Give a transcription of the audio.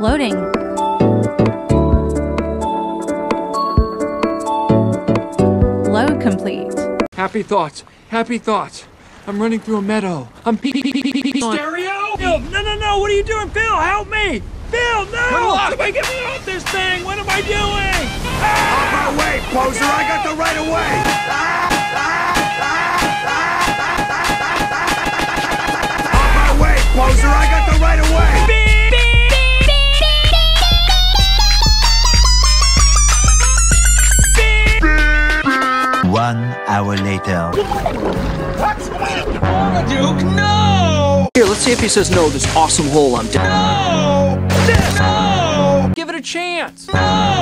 Loading. Load complete. Happy thoughts. Happy thoughts. I'm running through a meadow. I'm pee pee pee pee pee. Stereo? Phil, no, no, no. What are you doing, Phil? Help me. Phil, no. Somebody get me off this thing. What am I doing? Out my way, poser! I got the right of way! One hour later. Duke, no! Here, let's see if he says no. This awesome hole I'm down. No! No! Give it a chance. No!